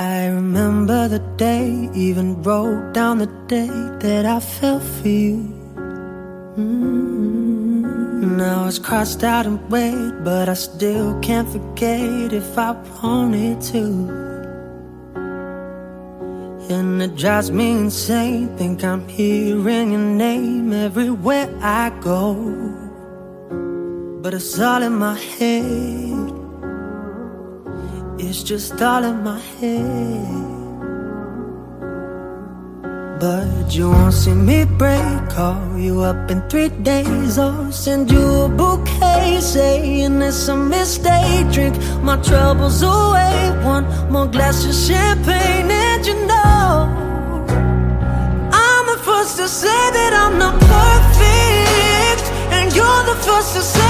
I remember the day, even wrote down the day that I fell for you. Mm. Now it's crossed out and red, but I still can't forget if I wanted to. And it drives me insane. Think I'm hearing your name everywhere I go. But it's all in my head. It's just all in my head. But you won't see me break. Call you up in three days or send you a bouquet saying it's a mistake. Drink my troubles away. One more glass of champagne, and you know I'm the first to say that I'm not perfect, and you're the first to say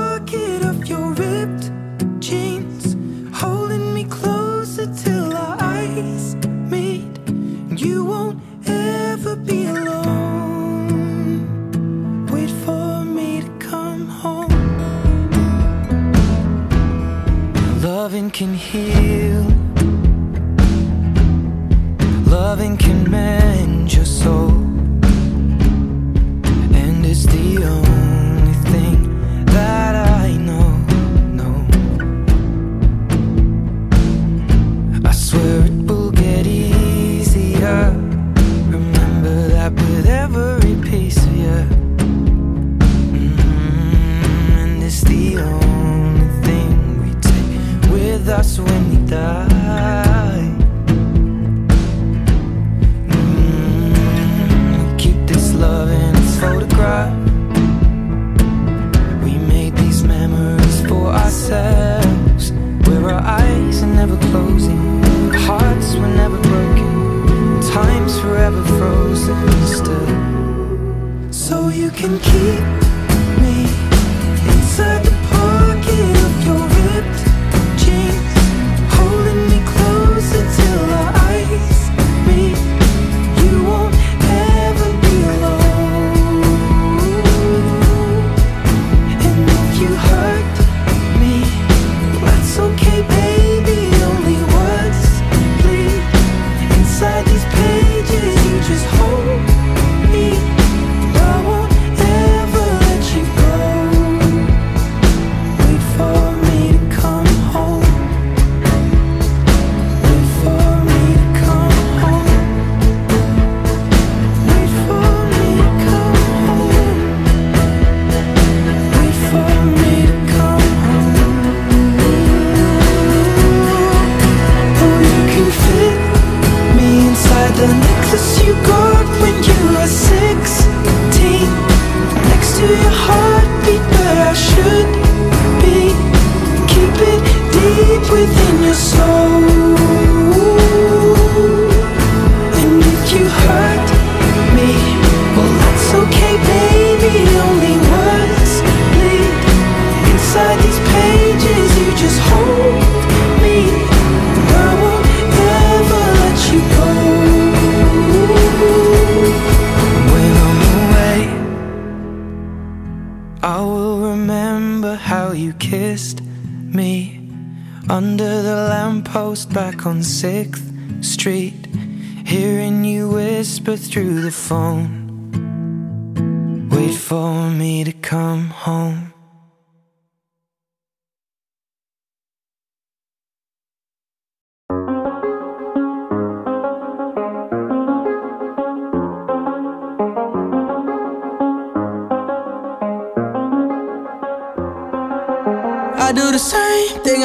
Next lamppost back on 6th Street, hearing you whisper through the phone. Wait for me to come home. I do the same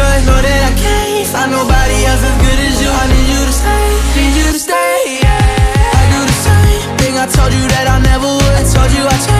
I. Know that I can't find nobody else as good as you. I need you to stay, need you to stay. I do the same thing I told you that I never would. I told you I changed,